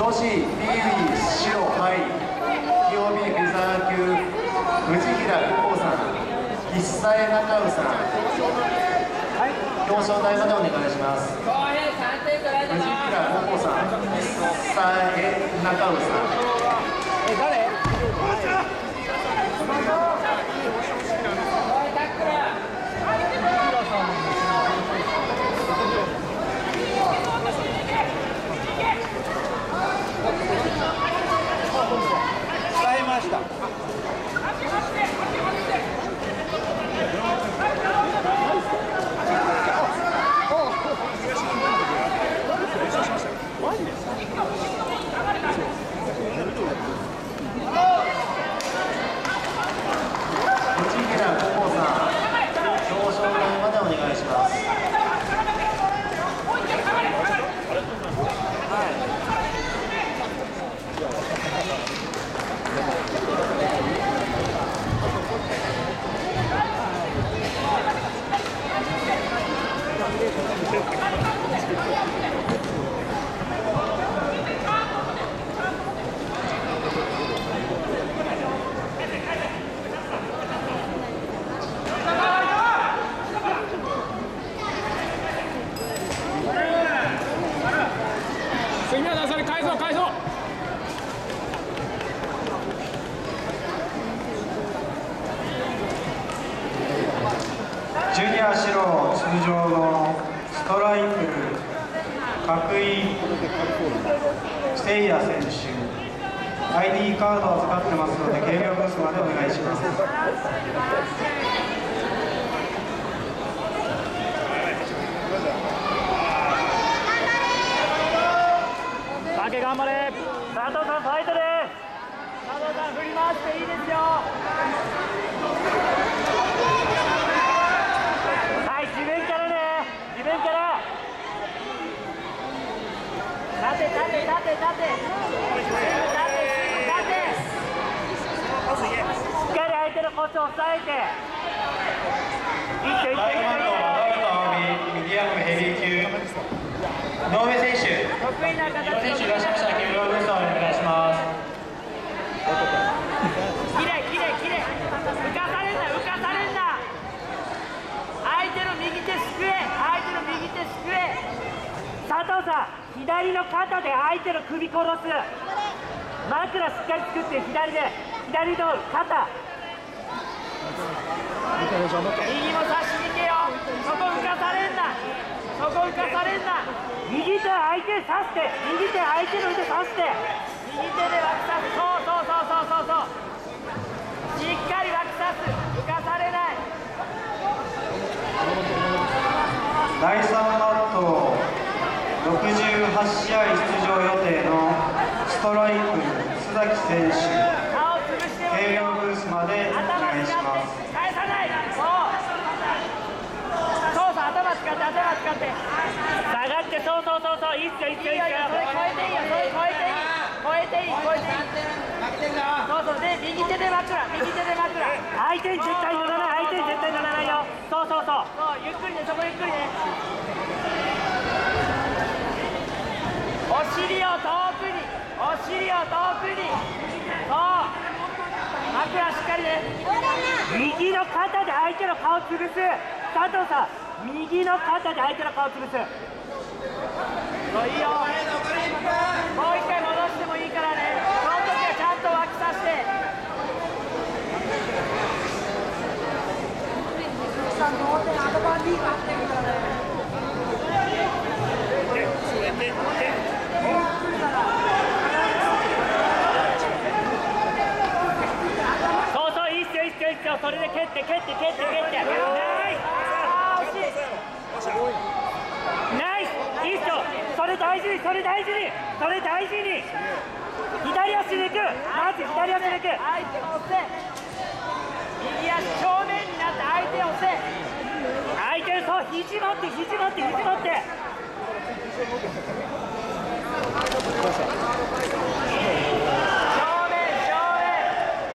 女子 BB 白はい POB フェザー級藤平久保さん一切中尾さん。表彰台までお願いします。藤平久保さん一切中尾さん。え誰伝えました藤平久保さん表彰台までお願いします杉村さんそれ返そう返そうジュニア白通常のストライク角井誠也選手 ID カードを使ってますので計量ブースまでお願いします。頑張れ。佐藤さんファイトです。佐藤さん振り回していいですよはい自分からね自分から立て立しっかり相手の腰を抑えて。いって。いって。いって。い大マントバドルト青みミディアムヘビー級井上選手得意な形井上選手いらっしましたらお願いしますきれいきれいきれい浮かされんな浮かされんな相手の右手すくえ相手の右手すくえ佐藤さん左の肩で相手の首殺す。枕しっかり作って左で左の肩。右も差しに行けよ。そこ浮かされんな。そこ浮かされんな。右手相手刺して右手相手の腕刺して。右手で枠刺す。そうそうそうそうそうそう。しっかり枠刺す。浮かされない。第3マット68試合出場予定のストライク須崎選手顔を潰してお計けよ。量ブースまでお頭願い。し使ってます返さない。そうそうそう。頭使って頭使って。下がってそうそうそうそう。いいっすよいいっすよいいっすよ。それ超えていいよそれ超えていい超えていい超えていい。そうそうで右手で枕。右手で枕。相手に絶対乗らない。相手に絶対乗らないよ。そうそうそう。そうゆっくりねそこゆっくりねお尻を遠くにお尻を遠くに。そう。枕しっかりね。右の肩で相手の顔を潰す。佐藤さん右の肩で相手の顔潰す。そういいよ。もう一回戻してもいいからね。その時はちゃんと脇さして。そうそういいっすよいいっすよいいっすよそれで蹴って蹴って蹴って蹴ってナイスあー惜しいナイスいいっすよそれ大事にそれ大事にそれ大事に。左足で行くまず左足で行く。相手を押せ右足正面になって相手を押せ相手そう肘持って肘持って肘持って